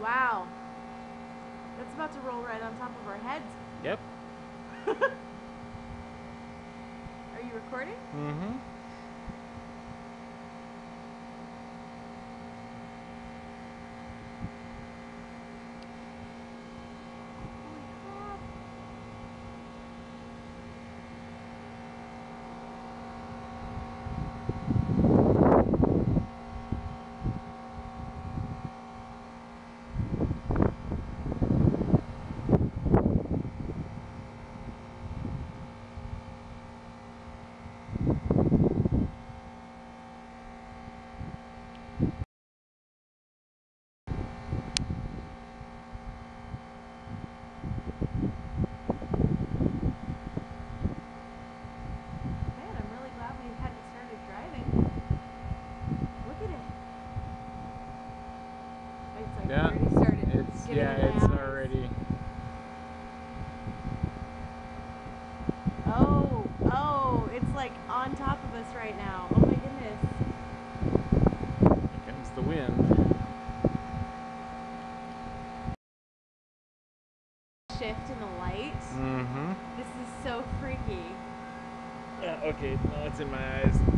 Wow. That's about to roll right on top of our heads. Yep. Are you recording? Mm-hmm. Yeah. It's yeah, it's already. Oh, oh, it's like on top of us right now. Oh my goodness. Here comes the wind. Shift in the light. Mm-hmm. This is so freaky. Yeah, okay, no, it's in my eyes.